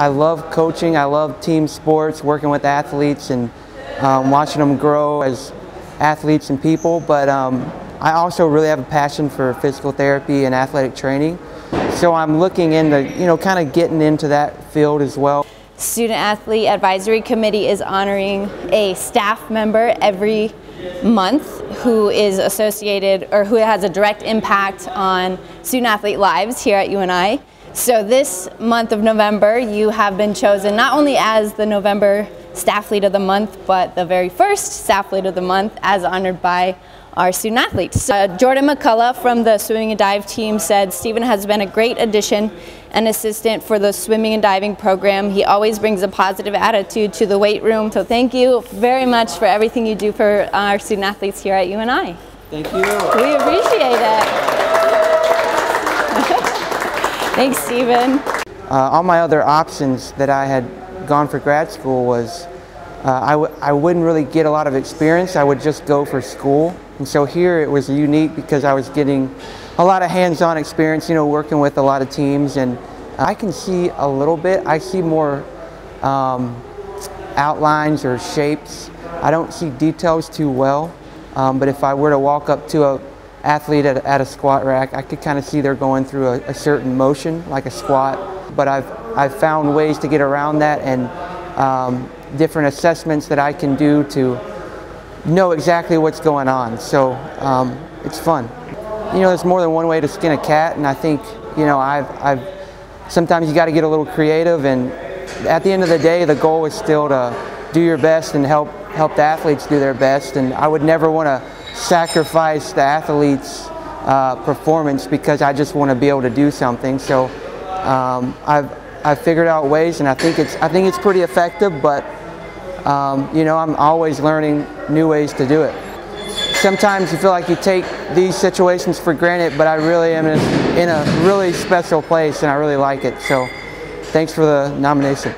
I love coaching. I love team sports, working with athletes and um, watching them grow as athletes and people. But um, I also really have a passion for physical therapy and athletic training. So I'm looking into, you know, kind of getting into that field as well. Student Athlete Advisory Committee is honoring a staff member every month who is associated or who has a direct impact on student athlete lives here at UNI. So this month of November you have been chosen not only as the November Stafflete of the Month but the very first Stafflete of the Month as honored by our student athletes. Uh, Jordan McCullough from the swimming and dive team said Stephen has been a great addition and assistant for the swimming and diving program. He always brings a positive attitude to the weight room. So thank you very much for everything you do for our student athletes here at UNI. Thank you. We appreciate it. Thanks, Stephen. Uh, all my other options that I had gone for grad school was uh, I w I wouldn't really get a lot of experience. I would just go for school. And so here it was unique because I was getting a lot of hands-on experience, you know, working with a lot of teams. And I can see a little bit. I see more um, outlines or shapes. I don't see details too well. Um, but if I were to walk up to a athlete at, at a squat rack, I could kind of see they're going through a, a certain motion, like a squat. But I've, I've found ways to get around that and um, different assessments that I can do to know exactly what's going on. So um, it's fun. You know, there's more than one way to skin a cat, and I think, you know, I've, I've sometimes you got to get a little creative, and at the end of the day, the goal is still to do your best and help help the athletes do their best. And I would never want to sacrifice the athletes' uh, performance because I just want to be able to do something. So um, I've I've figured out ways, and I think it's I think it's pretty effective, but um, you know, I'm always learning new ways to do it. Sometimes you feel like you take these situations for granted, but I really am in a, in a really special place and I really like it. So thanks for the nomination.